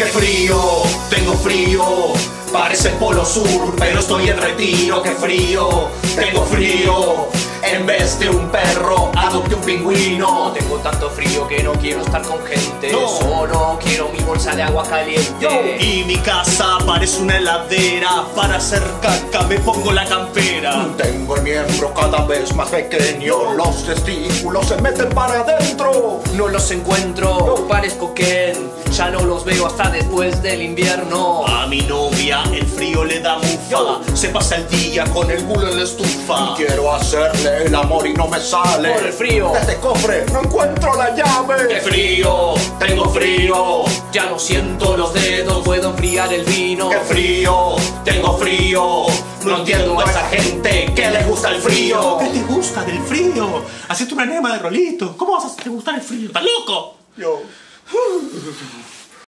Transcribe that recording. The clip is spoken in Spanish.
qué frío, tengo frío. Parece el polo sur, pero estoy en retiro, qué frío, tengo frío. En vez de un perro, adopte un pingüino. Tengo tanto frío que no quiero estar con gente. No. Solo quiero mi bolsa de agua caliente. Y mi casa parece una heladera. Para hacer caca me pongo la campera. Tengo el miembro cada vez más pequeño. Los testículos se meten para adentro. No los encuentro, parezco Ken. Ya no los veo hasta después del invierno. A mi novia el frío le da mufa. Se pasa el día con el culo en la estufa. Quiero hacerle el amor y no me sale. Por el frío. De este cofre no encuentro la llave. Qué frío, tengo frío. Ya no siento los dedos, puedo enfriar el vino. Qué frío, tengo frío. No entiendo a esa gente que le gusta el frío. ¿Qué te gusta del frío? Hacete una enema de rolito. ¿Cómo vas a te gustar el frío? ¿Estás loco? Yo.